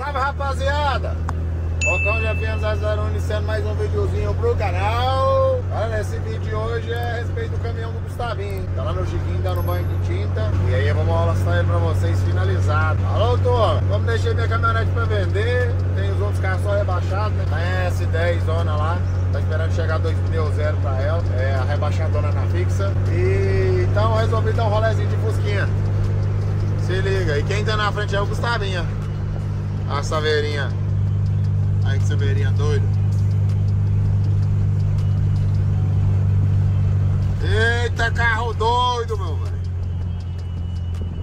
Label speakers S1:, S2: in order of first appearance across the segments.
S1: Salve rapaziada! Bocão de FM001 iniciando mais um videozinho pro canal. Olha, nesse vídeo de hoje é a respeito do caminhão do Gustavinho. Tá lá no Chiquinho, dando banho de tinta. E aí vamos mostrar ele pra vocês finalizado. Alô, turma! Vamos deixar minha caminhonete pra vender. Tem os outros carros só rebaixados, né? Tá S10 zona lá. Tá esperando chegar dois pneus zero pra ela. É a rebaixadona na fixa. E então resolvi dar um rolezinho de fusquinha. Se liga. E quem tá na frente é o Gustavinho. A saveirinha. Aí que saveirinha doido. Eita carro doido, meu velho.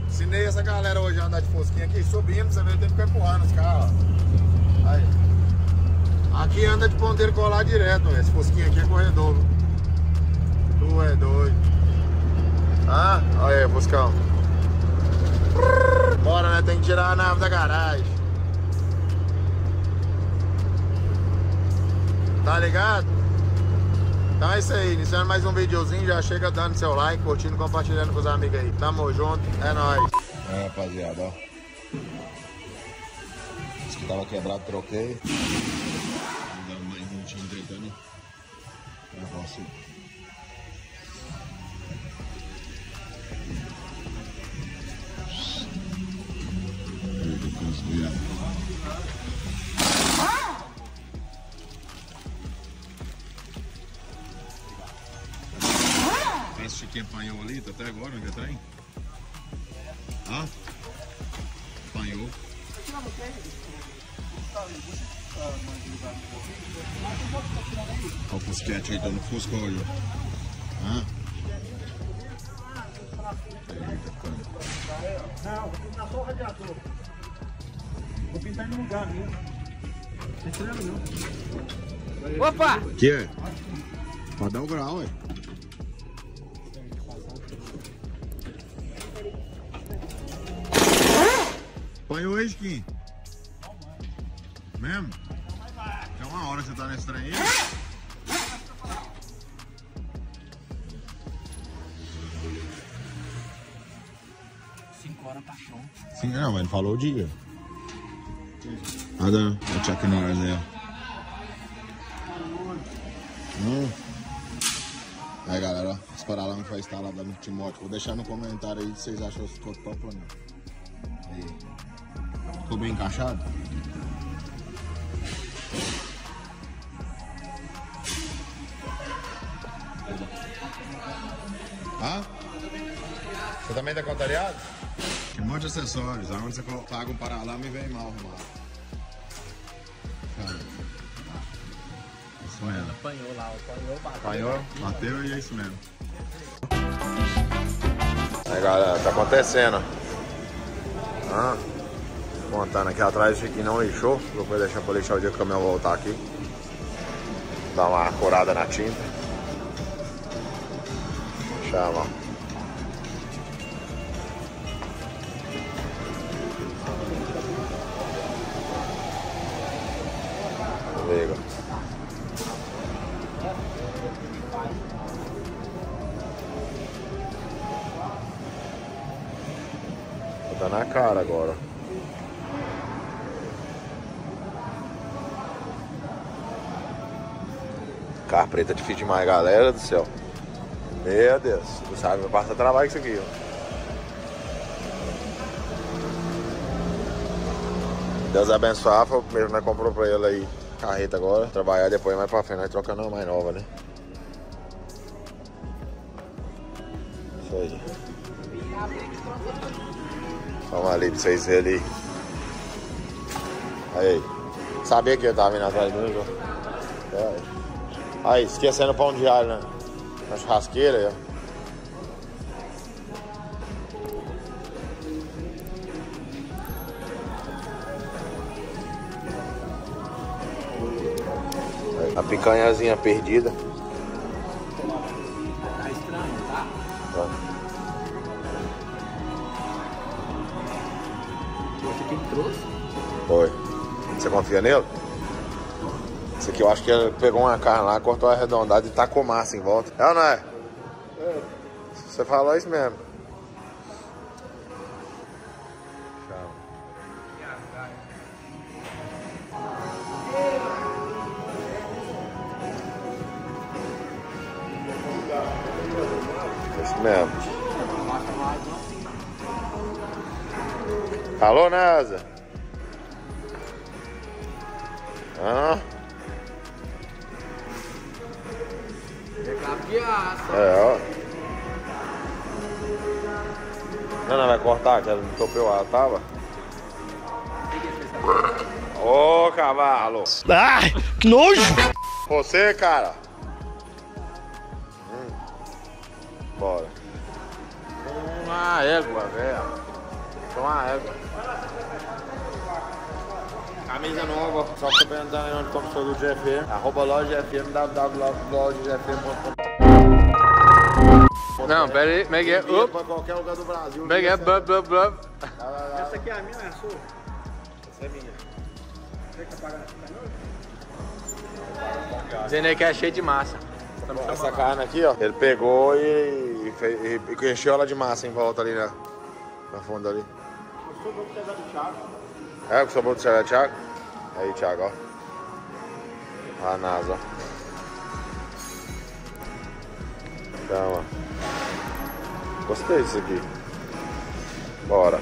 S1: Ensinei essa galera hoje a andar de fosquinha aqui, subindo, você vê, tem que ficar empurrando os carros. Aí. Aqui anda de ponteiro colar direto, esse fosquinha aqui é corredor. Tu é doido. Ah, olha aí, Foscão. Bora, né? Tem que tirar a nave da garagem. Tá ligado? Então é isso aí, iniciando mais um videozinho, já chega dando seu like, curtindo, compartilhando com os amigos aí. Tamo junto, é nóis. É, rapaziada, ó. Esse que tava quebrado, troquei. Vou dar mais um tentando. Negócio. Esse que apanhou ali, tá até agora, onde tem? Hã? Apanhou. Olha o fusquete aí, tá no fusco, olha. Hã? Eita, cara.
S2: Não, vou pintar só o radiador. Vou pintar no lugar mesmo. Não não.
S3: Opa!
S1: Que é? Pra dar o grau, ué. Apanhou aí, Skin? Mesmo? Tem uma hora que você tá nesse trem aí?
S2: Cinco horas tá pronto.
S1: Sim, não, mas ele falou o dia. Olha o Chuck Norris aí, ó. Hum. Aí galera, os paralamas vai estar lá no Timóteo. Vou deixar no comentário aí se vocês acham que ficou top ou não. Aí. Ficou bem encaixado? Hã? Você também tá contrariado? Tem um monte de acessórios. Aonde você paga um paralama e vem mal arrumado. Cara. É só ela.
S2: Apanhou lá, apanhou, bateu.
S1: Apanhou, bateu e é isso mesmo. Aí galera, tá acontecendo. Ah, montando aqui atrás, que não lixou. Vou deixar pra lixar o dia que o caminhão voltar aqui. Dar uma corada na tinta. Chama. Liga. Tá na cara agora. Carro preta é difícil demais, galera do céu. Meu Deus, tu sabe, vai passar trabalho isso aqui, ó. Deus abençoar, foi o primeiro que comprou pra ele aí carreta agora. Trabalhar depois mais pra frente, nós trocando uma mais nova, né? Isso aí. Vamos ali pra vocês verem ali. Aí. Sabia que eu tava vindo atrás do João? É. Aí, esquecendo o pão de alho, né? Na churrasqueira, aí, ó. A picanhazinha perdida.
S2: Tá estranho, tá?
S1: Tá.
S2: Aqui ele trouxe.
S1: Foi. Você confia nele? Essa aqui eu acho que ela pegou uma carne lá, cortou a arredondada e tacou massa em volta. É ou não é? É. Você falou isso mesmo. Tchau. Isso mesmo. Alô, NASA? Ah. É, ó. Não, não, vai cortar, que ela não topeu ela, tava? Ô, cavalo!
S2: Ai, que nojo!
S1: Você, cara? Hum. Bora. Uma égua, velho. Uma égua. Camisa nova, só tô perguntando aí onde compra o do GFM. Arroba loja GFM, www.lojagfm.com.
S3: Não, pera aí, como é que é?
S1: Pra qualquer lugar do Brasil.
S3: Como é que é? Blub, blub, blub.
S1: Lá, lá, lá.
S2: Essa aqui é a minha, é a sua?
S1: Essa é minha.
S2: Você quer pagar?
S3: Dizendo aí que é cheio de massa.
S1: Essa carne aqui, ó, ele pegou e, e, fez- e- e encheu ela de massa em volta ali na, na funda ali.
S2: Gostou do pesado do Thiago?
S1: É, o que sobrou do Thiago? Aí, Thiago, ó. A NASA, ó. Então, ó. Gostei disso aqui. Bora.